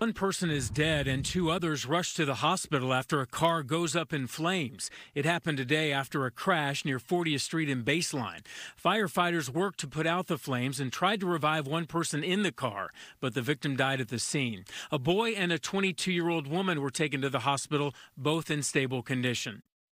One person is dead and two others rushed to the hospital after a car goes up in flames. It happened today after a crash near 40th Street in Baseline. Firefighters worked to put out the flames and tried to revive one person in the car, but the victim died at the scene. A boy and a 22 year old woman were taken to the hospital, both in stable condition.